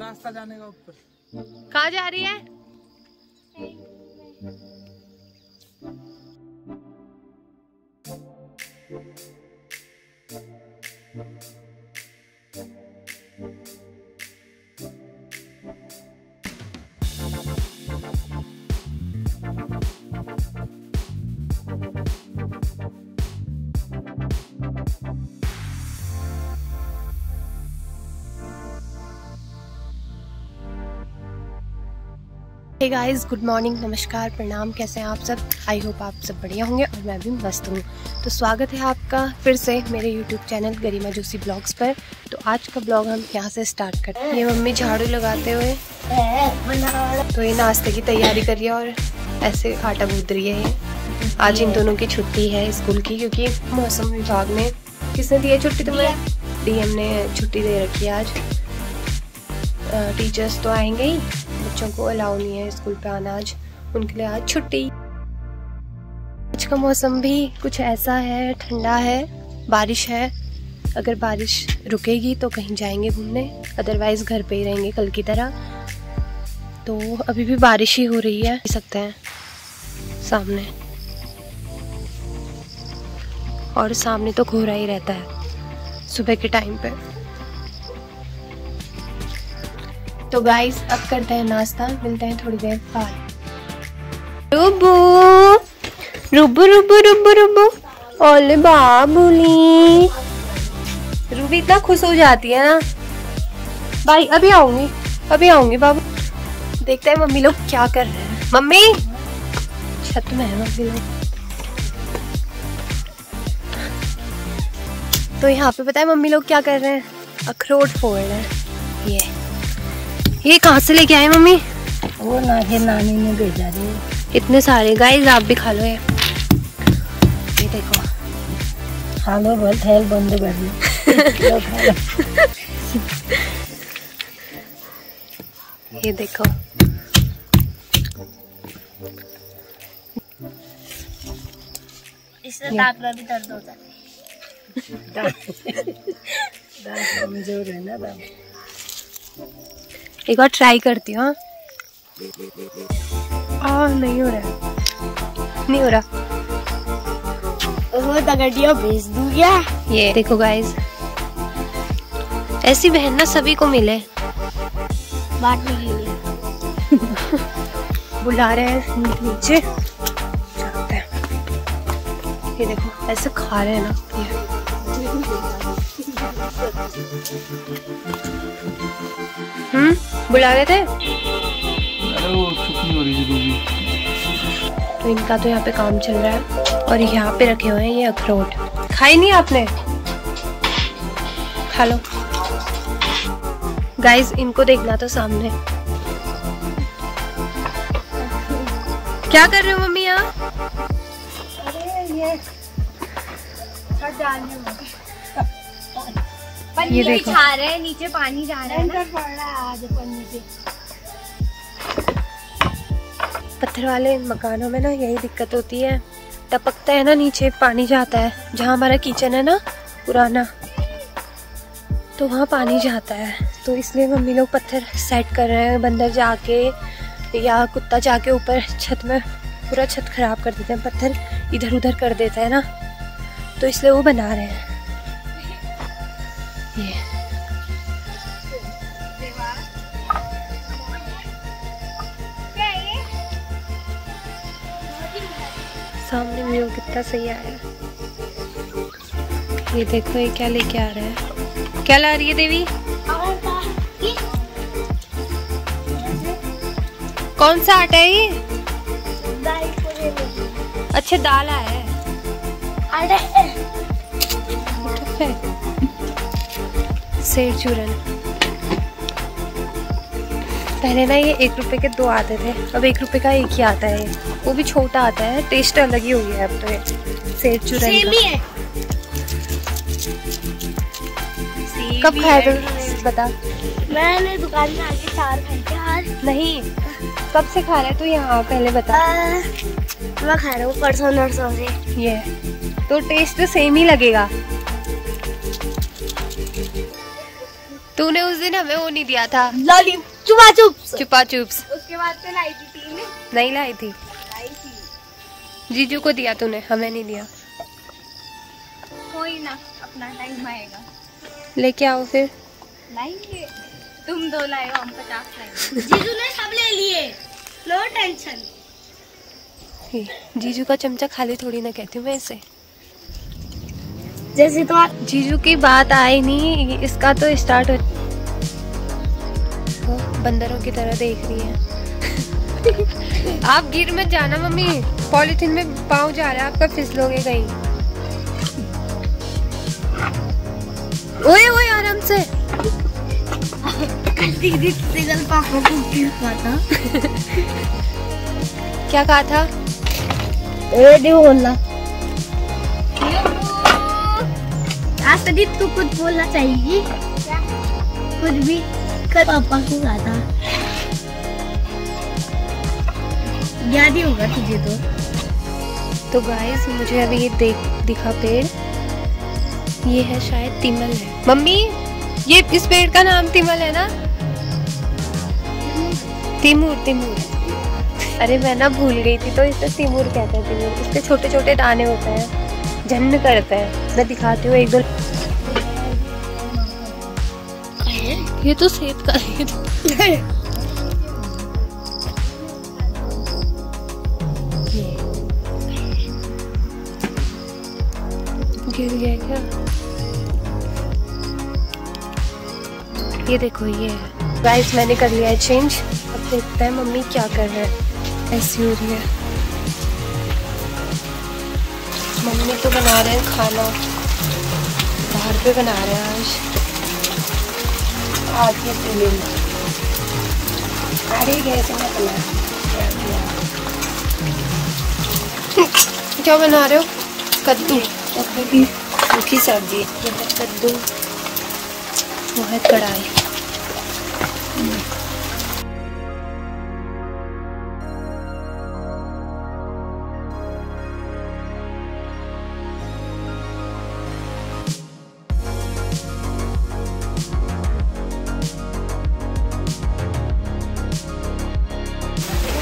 रास्ता जाने का ऊपर। कहा जा रही है? हे गाइस गुड मॉर्निंग नमस्कार, प्रणाम, कैसे हैं आप सब? आई होप आप सब बढ़िया होंगे और मैं भी मस्त हूँ। तो स्वागत है आपका फिर से मेरे YouTube channel Garima Joshi blogs पर। तो आज का ब्लॉग हम यहाँ से स्टार्ट करते हैं। ये मम्मी झाड़ू लगाते हुए। तो ये नाश्ते की तैयारी कर रही है और ऐसे आटा गूंद रही है आज इन दोनों की छुट्टी है स्कूल की, क्योंकि मौसम विभाग ने किसने दी है छुट्टी तुम्हें? डीएम ने छुट्टी दे रखी है आज। टीचर्स तो आएँगे ही। बच्चों को अलाउ नहीं है स्कूल पे आना आज। उनके लिए आज छुट्टी। आज का मौसम भी कुछ ऐसा है, ठंडा है, बारिश है। अगर बारिश रुकेगी तो कहीं जाएँगे घूमने अदरवाइज़ घर पे ही रहेंगे कल की तरह। तो अभी भी बारिश ही हो रही है सकते हैं, सामने। और सामने तो कोहरा ही रहता है, सुबह के टाइम पे। तो गाइस अब करते हैं नाश्ता, मिलते हैं थोड़ी देर बाद। रुबू रुबू रुबू रुबू। ओले बाबूली। रूबी इतना खुश हो जाती है ना। भाई, अभी आऊँगी अभी आऊँगी बाबू। देखते हैं मम्मी लोग क्या कर रहे हैं। मम्मी! छत में है मम्मी लोग। तो यहाँ पे पता है मम्मी लोग क्या कर रहे हैं? अखरोट फोड़ रहे हैं। ये। ये कहाँ से लेके आए मम्मी? वो नागे नानी ने भेजा रे। इतने सारे। गाइस आप भी खा लो ये। ये देखो। खा लो बोल थैल बंद कर लो। ये देखो। इससे दांत में भी दर्द होता है। दांत कमज़ोर है ना दांत। एक बार ट्राई करती हूँ हाँ? नहीं हो रहा नहीं हो रहा। भेज दूँ क्या? ये देखो गाइस ऐसी बहन ना सभी को मिले। बांटने के। लिए बुला रहे हैं नीचे। जाते हैं। ये देखो ऐसे खा रहे हैं ना। ये। हम्म बुला रहे थे? अरे वो छुट्टी हो रही थी तो इनका तो यहाँ पे काम चल रहा है और यहाँ पे रखे हुए हैं ये अखरोट। खाई नहीं आपने? खा लो। गाइस इनको देखना तो सामने। क्या कर रहे हो मम्मी यहाँ? ये देखो। छा रहे हैं नीचे पानी जा रहा है ना। पड़ रहा है आज पन्नी से पत्थर वाले मकानों में ना यही दिक्कत होती है। टपकता है ना नीचे पानी जाता है। जहाँ हमारा किचन है ना पुराना तो वहाँ पानी जाता है। तो इसलिए मम्मी लोग पत्थर सेट कर रहे हैं बंदर जाके या कुत्ता जाके ऊपर छत में पूरा छत खराब कर देते हैं। पत्थर इधर उधर कर देता है ना। तो इसलिए वो बना रहे हैं। कितना सही आया। ये देखो, ये क्या लेके आ रहा है। क्या ला रही है देवी? कौन सा आटा है ये? अच्छा दाल आया है। सेर चूरन। पहले ना ये एक रुपए के दो आते थे, अब एक रुपए का एक ही आता है वो भी छोटा आता है टेस्ट अलग ही हो गया है अब तो ये चूरन का। ही। है कब खाया था बता। मैंने दुकान में आके चार थे आज। नहीं कब से खा रहा है तू यहाँ? पहले बता। आ, मैं खा रहा हूँ परसों नरसों से। ये तो टेस्ट तो सेम ही लगेगा। तूने उस दिन हमें वो नहीं दिया था। लॉली चुपा चुप। चुपा चुप्स। उसके बाद से लाई थी नहीं लाई थी। जीजू को दिया तूने हमें नहीं दिया। कोई ना अपना टाइम आएगा। लेके आओ फिर। लाएँगे। तुम दो लाए हो हम पचास लाएँगे जीजू ने सब ले लिए। लो टेंशन जीजू का चमचा खाली थोड़ी ना कहती हूँ मैं इसे। जैसे तुम्हारा जीजू की बात आई नहीं इसका तो स्टार्ट हो बंदरों की तरह देख रही है। आप गिर मत जाना मम्मी। पॉलिथीन में पाव जा रहा है आपका फिसलोगे कहीं? ओए ओए आराम से। पापा को क्यों था। क्या कहा था? बोलना। तू कुछ बोलना चाहिए। कुछ भी कल पापा को कहा था। याद ही होगा तुझे तो। तो गाइस मुझे अभी ये देख दिखा पेड़। ये है शायद तिमल है। मम्मी ये इस पेड़ का नाम तिमल है ना? Timur Timur. अरे मैं ना भूल गई थी तो इसे तिमूर कहते हैं तिमूर। इसके छोटे छोटे दाने होते हैं झन्न करते हैं। मैं दिखाती हूँ एक दो ये तो सेब का गिर गया क्या? ये देखो, ये गाइस मैंने कर लिया है चेंज अब देखते हैं मम्मी क्या कर रहे हैं। ऐसी हो रही है। मम्मी तो बना रहे हैं खाना। बाहर पे बना रहे हैं आज। आज ये फ़िल्म अरे, गैस में बना। क्या बना रहे हो कद्दू सूखी सब्ज़ी है कद्दू, वो है कढ़ाई।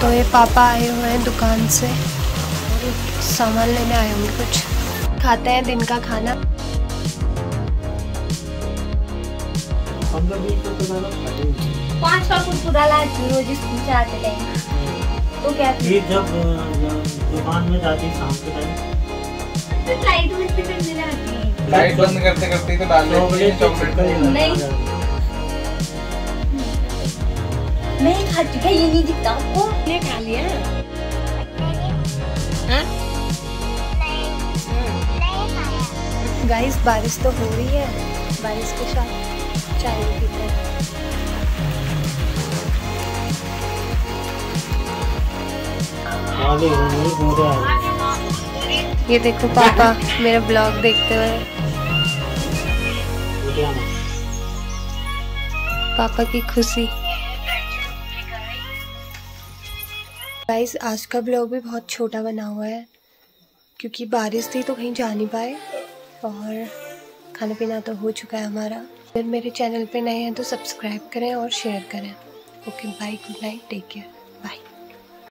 तो ये पापा आए हुए हैं दुकान से, और सामान लेने आए होंगे कुछ। खाते हैं दिन का खाना। हम लोग तो हैं। पाँच का कुरकुरा लाती रोज स्कूल से आते टाइम तो क्या ये जब दुकान में जाती है शाम के टाइम। तो लाइट में करने जाती लाइट बंद करते करते तो डाल चॉकलेट को नहीं। नहीं खा चुका ये नहीं दिखता। आपको ने खा लिया। गाइस बारिश तो हो रही है। बारिश के साथ चाय पीते हैं ये देखो पापा मेरा ब्लॉग देखते हुए। पापा की खुशी। गाइस आज का ब्लॉग भी बहुत छोटा बना हुआ है क्योंकि बारिश थी तो कहीं जा नहीं पाए। और खाना पीना तो हो चुका है हमारा। अगर मेरे चैनल पे नए हैं तो सब्सक्राइब करें और शेयर करें। Okay bye good night take care bye